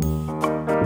Música